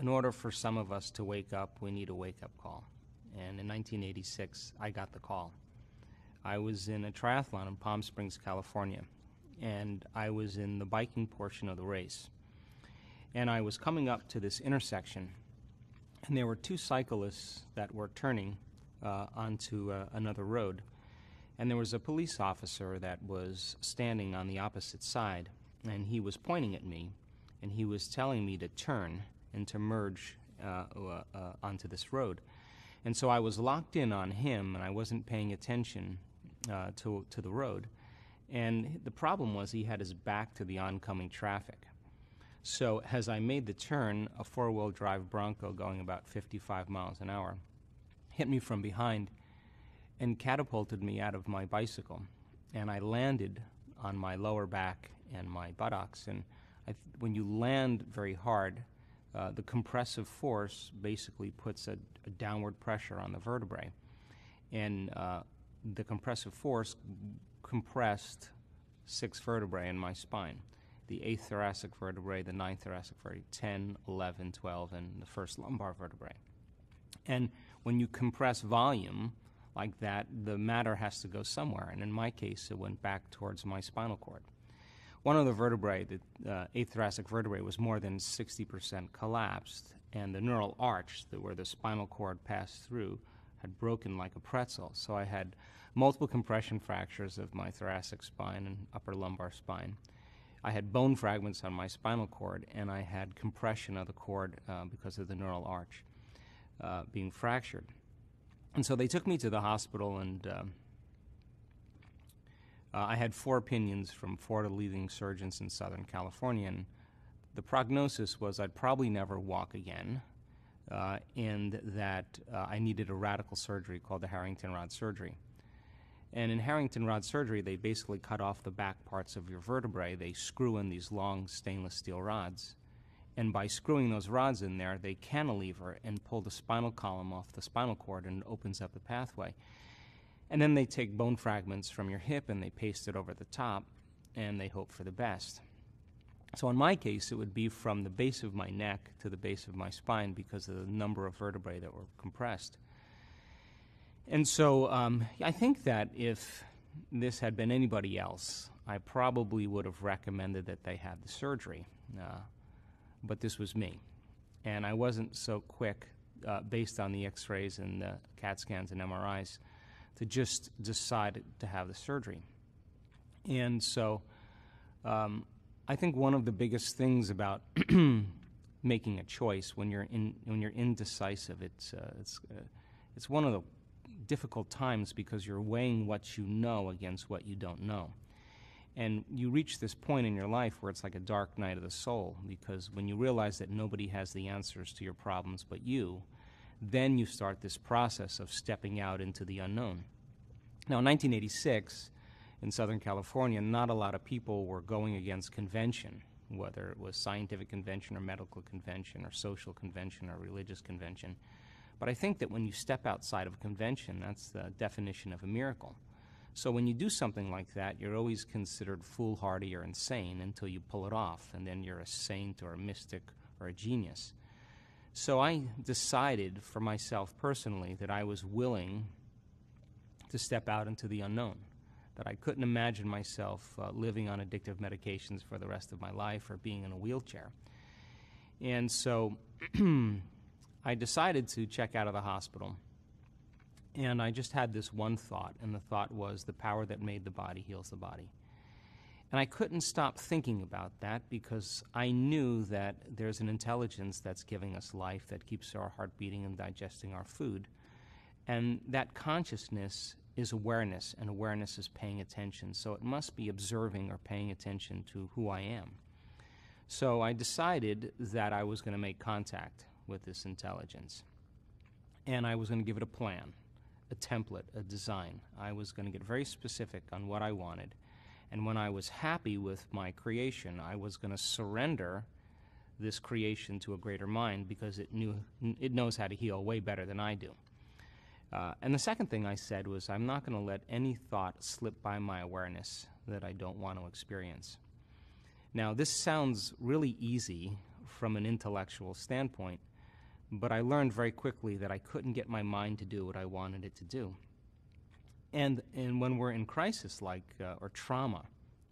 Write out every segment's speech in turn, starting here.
in order for some of us to wake up, we need a wake up call. And in 1986, I got the call. I was in a triathlon in Palm Springs, California, and I was in the biking portion of the race. And I was coming up to this intersection, and there were two cyclists that were turning uh, onto uh, another road. And there was a police officer that was standing on the opposite side, and he was pointing at me, and he was telling me to turn and to merge uh, uh, onto this road. And so I was locked in on him, and I wasn't paying attention uh, to, to the road. And the problem was he had his back to the oncoming traffic. So as I made the turn, a four wheel drive Bronco going about 55 miles an hour hit me from behind and catapulted me out of my bicycle. And I landed on my lower back and my buttocks. And th- when you land very hard, uh, the compressive force basically puts a, a, downward pressure on the vertebrae. And uh, the compressive force compressed six vertebrae in my spine the eighth thoracic vertebrae, the ninth thoracic vertebrae, 10, 11, 12, and the first lumbar vertebrae. And when you compress volume like that, the matter has to go somewhere. And in my case, it went back towards my spinal cord. One of the vertebrae, the uh, eighth thoracic vertebrae, was more than 60% collapsed, and the neural arch, where the spinal cord passed through, had broken like a pretzel. So I had multiple compression fractures of my thoracic spine and upper lumbar spine. I had bone fragments on my spinal cord, and I had compression of the cord uh, because of the neural arch uh, being fractured. And so they took me to the hospital, and uh, uh, I had four opinions from four of the leading surgeons in Southern California. And the prognosis was I'd probably never walk again, uh, and that uh, I needed a radical surgery called the Harrington rod surgery. And in Harrington rod surgery, they basically cut off the back parts of your vertebrae. They screw in these long stainless steel rods. And by screwing those rods in there, they cantilever and pull the spinal column off the spinal cord and it opens up the pathway. And then they take bone fragments from your hip and they paste it over the top and they hope for the best. So in my case, it would be from the base of my neck to the base of my spine because of the number of vertebrae that were compressed. And so um, I think that if this had been anybody else, I probably would have recommended that they have the surgery. Uh, but this was me. And I wasn't so quick, uh, based on the x rays and the CAT scans and MRIs, to just decide to have the surgery. And so um, I think one of the biggest things about making a choice when you're, in, when you're indecisive, it's, uh, it's, uh, it's one of the difficult times because you're weighing what you know against what you don't know. And you reach this point in your life where it's like a dark night of the soul because when you realize that nobody has the answers to your problems but you, then you start this process of stepping out into the unknown. Now, in 1986, in Southern California, not a lot of people were going against convention, whether it was scientific convention or medical convention or social convention or religious convention. But I think that when you step outside of convention, that's the definition of a miracle. So when you do something like that, you're always considered foolhardy or insane until you pull it off, and then you're a saint or a mystic or a genius. So I decided for myself personally that I was willing to step out into the unknown, that I couldn't imagine myself uh, living on addictive medications for the rest of my life or being in a wheelchair. And so I decided to check out of the hospital. And I just had this one thought, and the thought was the power that made the body heals the body. And I couldn't stop thinking about that because I knew that there's an intelligence that's giving us life that keeps our heart beating and digesting our food. And that consciousness is awareness, and awareness is paying attention. So it must be observing or paying attention to who I am. So I decided that I was going to make contact with this intelligence. And I was going to give it a plan, a template, a design. I was going to get very specific on what I wanted. And when I was happy with my creation, I was going to surrender this creation to a greater mind because it knew it knows how to heal way better than I do. Uh, and the second thing I said was, I'm not going to let any thought slip by my awareness that I don't want to experience. Now, this sounds really easy from an intellectual standpoint, but I learned very quickly that I couldn't get my mind to do what I wanted it to do. And, and when we're in crisis like, uh, or trauma,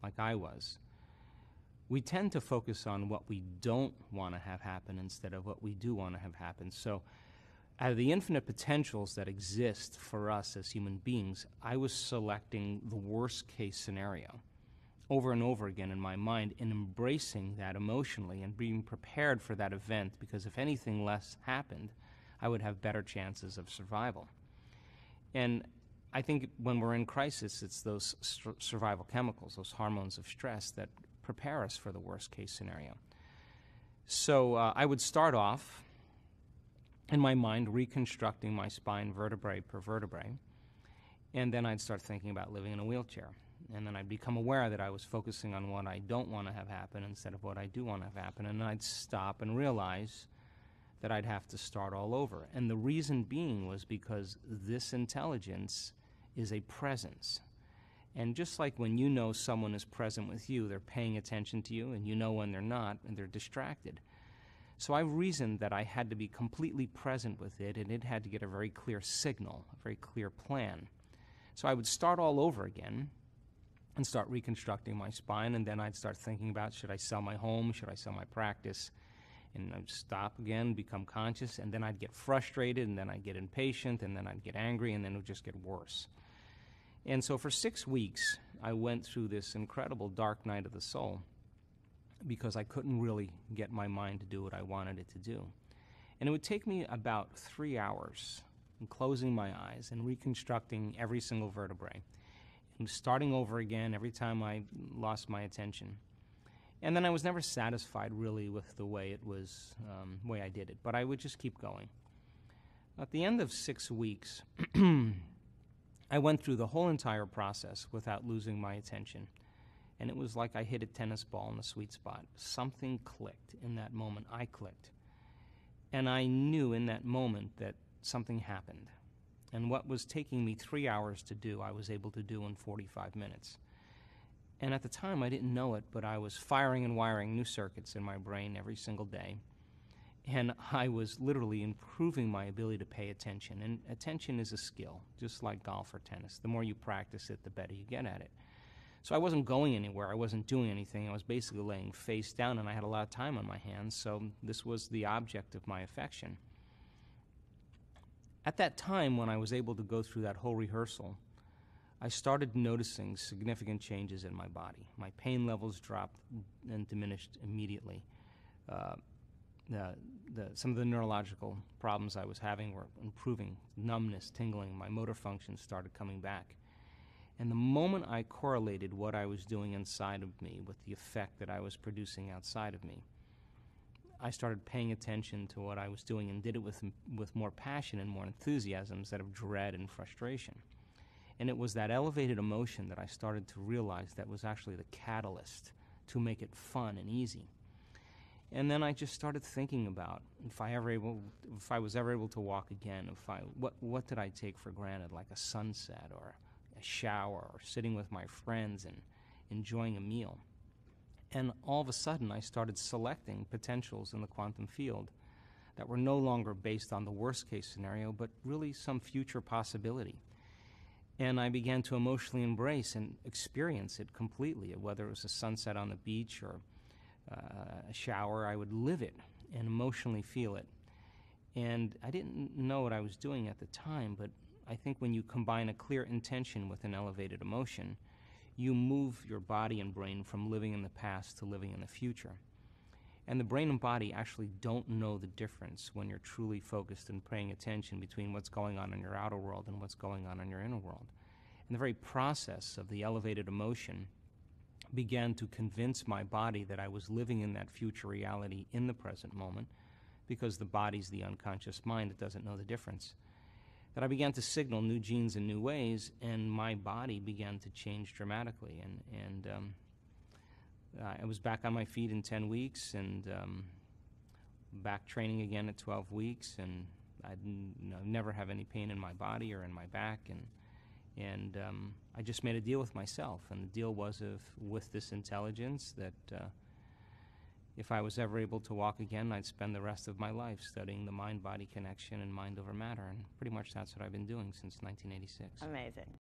like I was, we tend to focus on what we don't want to have happen instead of what we do want to have happen. So, out of the infinite potentials that exist for us as human beings, I was selecting the worst case scenario over and over again in my mind and embracing that emotionally and being prepared for that event because if anything less happened, I would have better chances of survival. And I think when we're in crisis, it's those survival chemicals, those hormones of stress that prepare us for the worst case scenario. So uh, I would start off in my mind reconstructing my spine vertebrae per vertebrae. And then I'd start thinking about living in a wheelchair. And then I'd become aware that I was focusing on what I don't want to have happen instead of what I do want to have happen. And I'd stop and realize that I'd have to start all over. And the reason being was because this intelligence is a presence. And just like when you know someone is present with you, they're paying attention to you, and you know when they're not, and they're distracted. So I reasoned that I had to be completely present with it, and it had to get a very clear signal, a very clear plan. So I would start all over again and start reconstructing my spine, and then I'd start thinking about should I sell my home, should I sell my practice? And I'd stop again, become conscious, and then I'd get frustrated, and then I'd get impatient, and then I'd get angry, and then it would just get worse. And so for six weeks, I went through this incredible dark night of the soul because I couldn't really get my mind to do what I wanted it to do. And it would take me about three hours in closing my eyes and reconstructing every single vertebrae and starting over again every time I lost my attention. And then I was never satisfied really with the way it was, um, way I did it, but I would just keep going. At the end of six weeks, I went through the whole entire process without losing my attention and it was like I hit a tennis ball in the sweet spot. Something clicked in that moment. I clicked. And I knew in that moment that something happened. And what was taking me three hours to do, I was able to do in 45 minutes. And at the time, I didn't know it, but I was firing and wiring new circuits in my brain every single day. And I was literally improving my ability to pay attention. And attention is a skill, just like golf or tennis. The more you practice it, the better you get at it. So I wasn't going anywhere. I wasn't doing anything. I was basically laying face down, and I had a lot of time on my hands, so this was the object of my affection. At that time, when I was able to go through that whole rehearsal, I started noticing significant changes in my body. My pain levels dropped and diminished immediately. Uh, the, the, some of the neurological problems I was having were improving numbness, tingling, my motor functions started coming back. And the moment I correlated what I was doing inside of me with the effect that I was producing outside of me, I started paying attention to what I was doing and did it with, with more passion and more enthusiasm instead of dread and frustration. And it was that elevated emotion that I started to realize that was actually the catalyst to make it fun and easy. And then I just started thinking about if I ever able, if I was ever able to walk again, if I, what, what did I take for granted, like a sunset or a shower or sitting with my friends and enjoying a meal. And all of a sudden, I started selecting potentials in the quantum field that were no longer based on the worst case scenario, but really some future possibility. And I began to emotionally embrace and experience it completely, whether it was a sunset on the beach or uh, a shower, I would live it and emotionally feel it. And I didn't know what I was doing at the time, but I think when you combine a clear intention with an elevated emotion, you move your body and brain from living in the past to living in the future. And the brain and body actually don't know the difference when you're truly focused and paying attention between what's going on in your outer world and what's going on in your inner world. And the very process of the elevated emotion began to convince my body that I was living in that future reality in the present moment because the body's the unconscious mind, it doesn't know the difference that I began to signal new genes in new ways, and my body began to change dramatically. And, and um, I was back on my feet in 10 weeks and um, back training again at 12 weeks, and I never have any pain in my body or in my back. And, and um, I just made a deal with myself, and the deal was of, with this intelligence that uh, if I was ever able to walk again, I'd spend the rest of my life studying the mind body connection and mind over matter. And pretty much that's what I've been doing since 1986. Amazing.